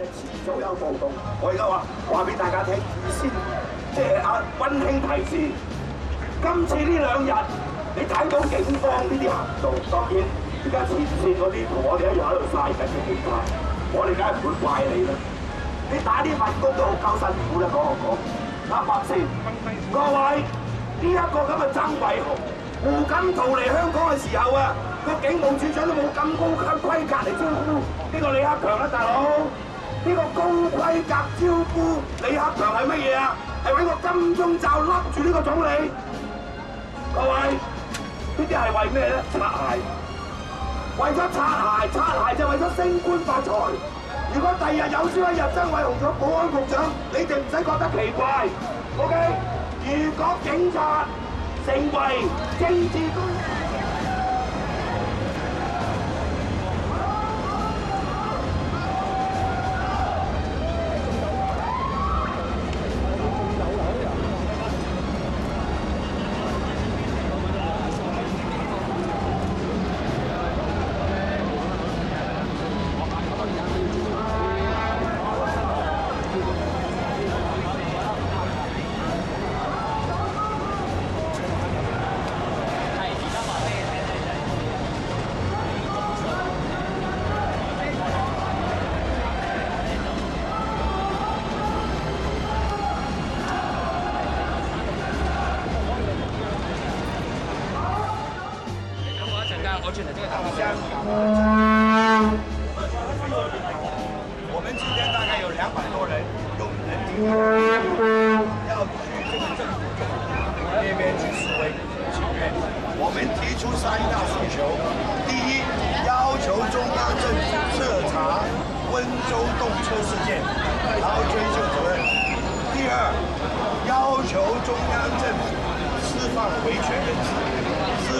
即係遲早有暴動。我而家話話俾大家聽，先即係啊温馨提示，今次呢兩日你睇到警方呢啲行動，當然而家前線嗰啲同我哋一樣喺度晒緊嘅警察，我哋梗係唔會怪你啦。你打呢份工都好夠辛苦啦，講我講啱唔啱先？各位呢一個咁嘅曾偉雄、胡錦濤嚟香港嘅時候啊，個警務處長都冇咁高級規格嚟招呼呢個李克強啦，大佬。呢個高規格招呼李克強係乜嘢啊？係揾個金鐘罩笠住呢個總理。各位，呢啲係為咩咧？擦鞋。為咗擦鞋，擦鞋就為咗升官發財。如果第日有朝一日曾偉雄做保安局長，你哋唔使覺得奇怪。OK，如果警察成為政治工我轉嚟即刻打個聲。我们今天大概有两百多人，有人民要去这个政府那边去示威请愿。我们提出三大诉求：第一，要求中央政府彻查温州动车事件，然后追究责任；第二，要求中央政府释放维权人士，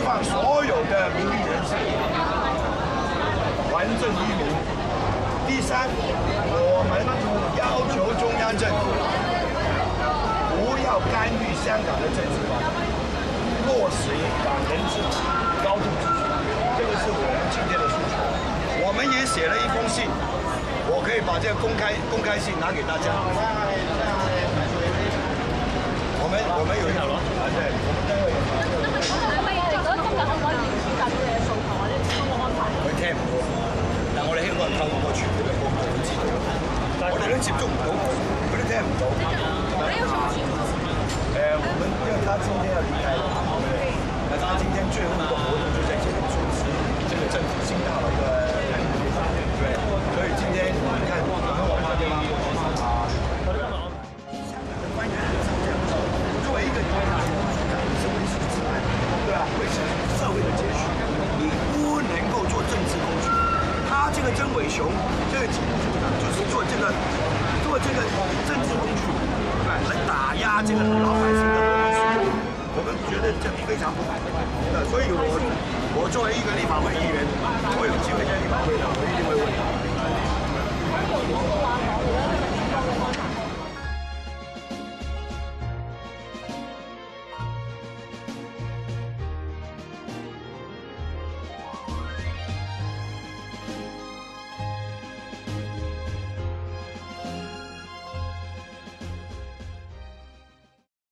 放所有的民运人士，还政于民。第三，我们要求中央政府不要干预香港的政治，落实港人治港、高度自治，这个是我们今天的诉求。我们也写了一封信，我可以把这个公开公开信拿给大家。我们我们有一条龙啊，对，我们待会有係咪你覺得今日可唔可以表達到你嘅訴求或者通過安排？佢聽唔到，但我哋希望透過傳媒嘅報導知道。我哋都接觸唔到，佢都聽唔到。你有什麼情況？呃，我们因为他今天要离开了，那他今天最后一个活动就在这里主持这个政府新大楼的，对，所以今天你看我们往那地方啊，香港的官员是这样做，作为一个官员，是维持治安，对吧？维持社会的秩序，你不能够做政治工具。他这个曾伟雄，这个就是做这个做这个政治工具，来打压这个老百姓的文明我们觉得这非常不好。呃，所以我我作为一个立法会议员，